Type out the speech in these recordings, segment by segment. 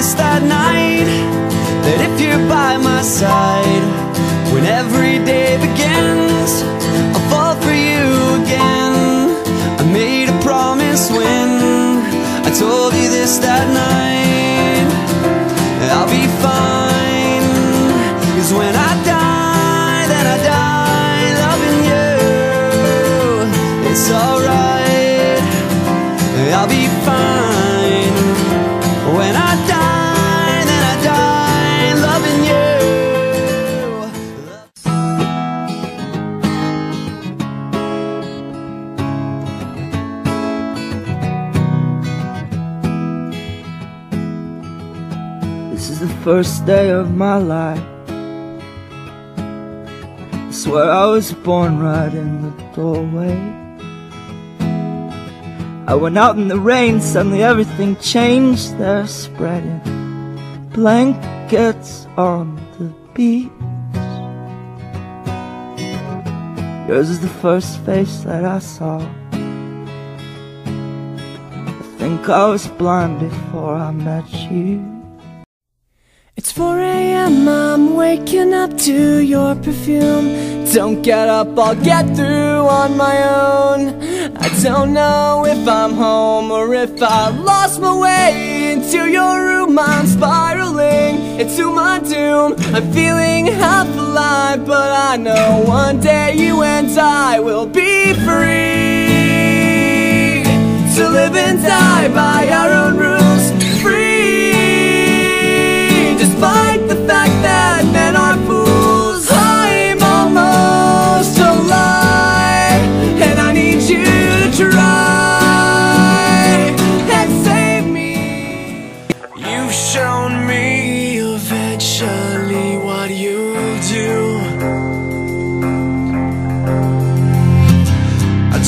this that night That if you're by my side When every day begins This is the first day of my life. I swear I was born right in the doorway. I went out in the rain, suddenly everything changed. They're spreading blankets on the beach. Yours is the first face that I saw. I think I was blind before I met you. It's 4 a.m. I'm waking up to your perfume. Don't get up, I'll get through on my own. I don't know if I'm home or if I lost my way into your room. I'm spiraling into my doom. I'm feeling half alive, but I know one day you and I will be free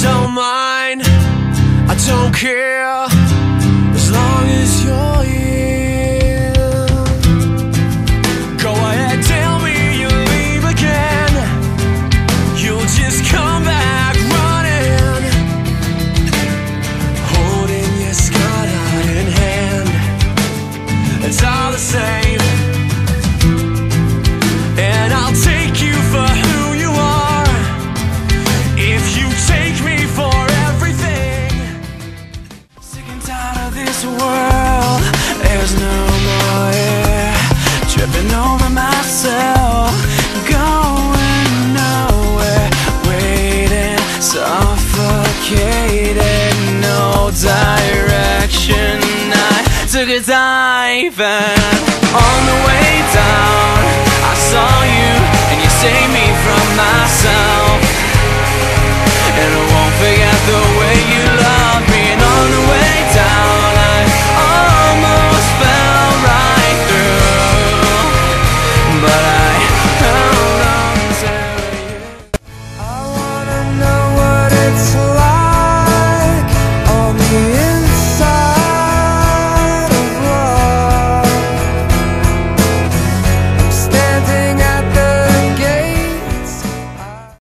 don't mind, I don't care, suffocated. No direction. I took a dive and